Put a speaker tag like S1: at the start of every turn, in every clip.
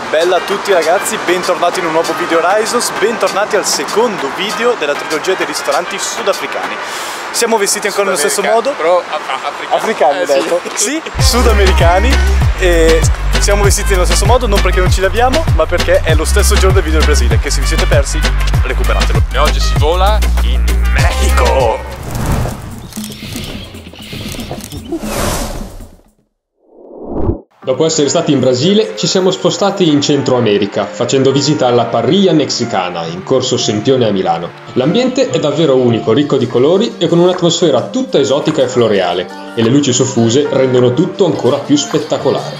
S1: E bella a tutti ragazzi, bentornati in un nuovo video Risos, bentornati al secondo video della trilogia dei ristoranti sudafricani. Siamo vestiti ancora nello stesso modo?
S2: Però africani.
S1: Africani,
S2: Eh,
S1: detto. Sì, sudamericani. E siamo vestiti nello stesso modo, non perché non ci laviamo, ma perché è lo stesso giorno del video del Brasile, che se vi siete persi, recuperatelo.
S2: E oggi si vola in
S1: Mexico!
S3: Dopo essere stati in Brasile, ci siamo spostati in Centro America, facendo visita alla Parrilla Mexicana, in corso Sempione a Milano. L'ambiente è davvero unico, ricco di colori e con un'atmosfera tutta esotica e floreale, e le luci soffuse rendono tutto ancora più spettacolare.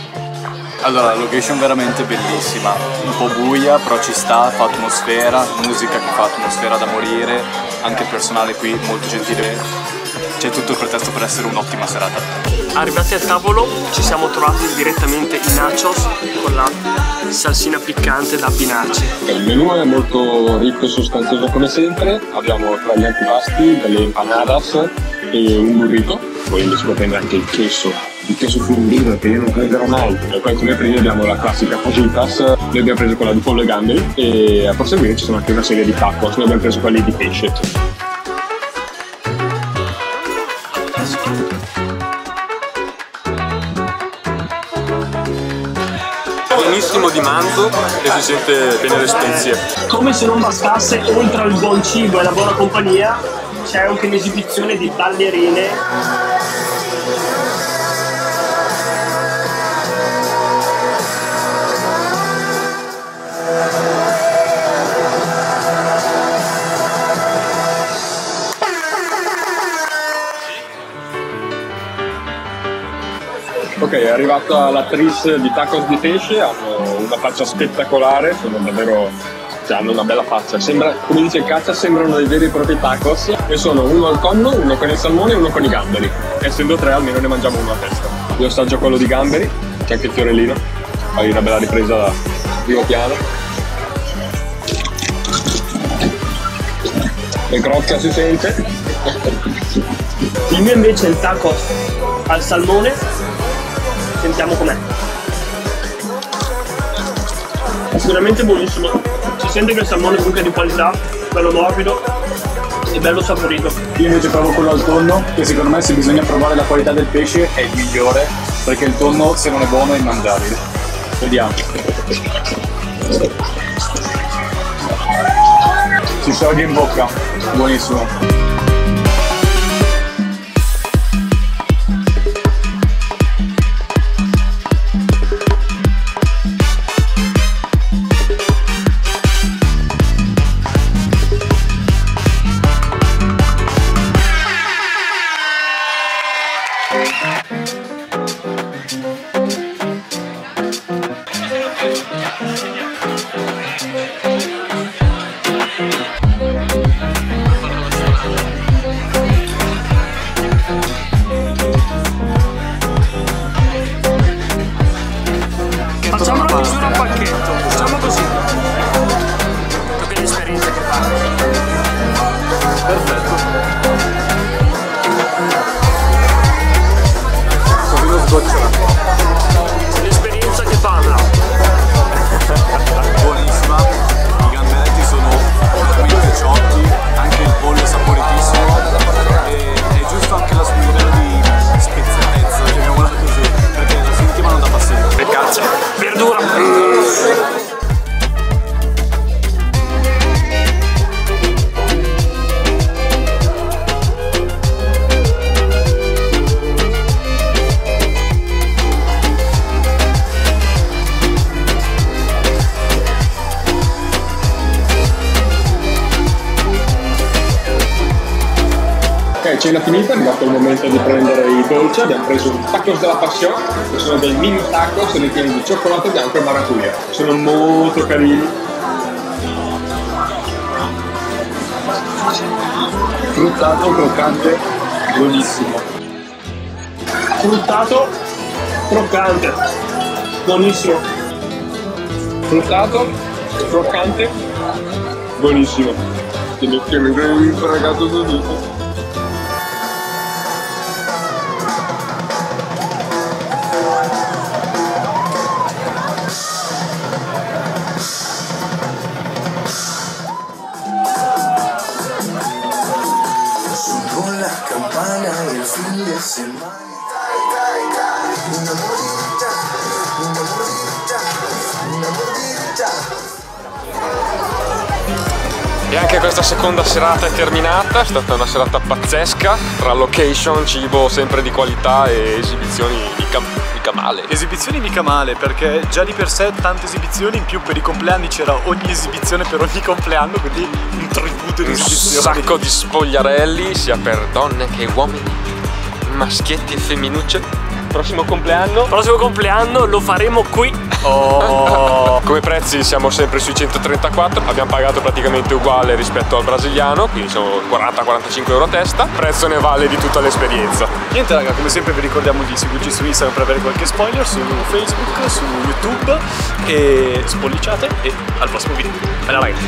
S1: Allora, la location veramente bellissima, un po' buia, però ci sta, fa atmosfera, musica che fa atmosfera da morire, anche il personale qui molto gentile. C'è tutto il pretesto per essere un'ottima serata.
S4: Arrivati al tavolo ci siamo trovati direttamente i nachos con la salsina piccante da abbinarci.
S5: Il menù è molto ricco e sostanzioso come sempre, abbiamo tra gli antipasti delle empanadas e un burrito, poi invece può prendere anche il queso, il queso fundido che io non prenderò mai. E poi come primi abbiamo la classica fajitas, noi abbiamo preso quella di pollo e gamberi e a proseguire ci sono anche una serie di tacos, noi abbiamo preso quelli di pesce.
S2: Buonissimo di manzo e si sente bene le spezie.
S4: Come se non bastasse, oltre al buon cibo e la buona compagnia, c'è anche un'esibizione di ballerine
S5: Ok, è arrivata l'attrice di tacos di pesce, hanno una faccia spettacolare, sono davvero cioè, hanno una bella faccia. Sembra, come dice Caccia, sembrano dei veri e propri tacos. E sono uno al conno, uno con il salmone e uno con i gamberi. Essendo tre, almeno ne mangiamo uno a testa. Io assaggio quello di gamberi, c'è anche il fiorellino. Fai una bella ripresa da primo piano. E crocca si sente.
S4: Il mio invece è il tacos al salmone. Sentiamo com'è. È sicuramente buonissimo. Si sente che il salmone comunque è di qualità, bello morbido e bello saporito.
S1: Io invece provo quello al tonno, che secondo me se bisogna provare la qualità del pesce è il migliore, perché il tonno se non è buono è immangiabile. Vediamo. Si scioglie in bocca, buonissimo.
S5: Amém. Cena finita, è arrivato il momento di prendere i dolci, abbiamo preso un tacos della passione, che sono dei mini tacos ripieni di cioccolato bianco e maracuja. Sono molto carini. Fruttato, croccante, buonissimo.
S4: Fruttato, croccante. Buonissimo.
S5: Fruttato, croccante, buonissimo. fine semana. Una mordidita, una mordidita, una mordidita.
S2: E anche questa seconda serata è terminata, è stata una serata pazzesca, tra location, cibo sempre di qualità e esibizioni di mica male.
S1: Esibizioni mica male, perché già di per sé tante esibizioni, in più per i compleanni c'era ogni esibizione per ogni compleanno, quindi un tributo di esibizioni.
S2: Un sacco di spogliarelli, sia per donne che uomini maschietti e femminucce. Prossimo compleanno
S4: Prossimo compleanno lo faremo qui. Oh.
S2: Come prezzi siamo sempre sui 134, abbiamo pagato praticamente uguale rispetto al brasiliano, quindi sono 40-45 euro a testa, prezzo ne vale di tutta l'esperienza.
S1: Niente raga, come sempre vi ricordiamo di seguirci su Instagram per avere qualche spoiler, su Facebook, su YouTube e spolliciate e al prossimo video. Bella raga.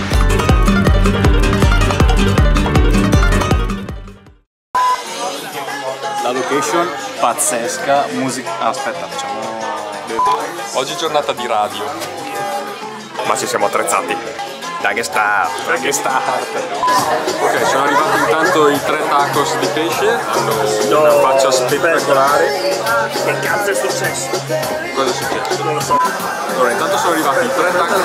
S1: Location pazzesca, musica... aspetta, facciamo...
S2: Oggi è giornata di radio, ma ci siamo attrezzati. Da che sta? Da che sta? Ok, sono arrivati intanto i tre tacos di pesce, hanno una faccia spettacolare.
S4: Che cazzo è successo?
S2: Cosa è successo?
S4: Non lo so.
S2: Allora, intanto sono arrivati i tre tacos,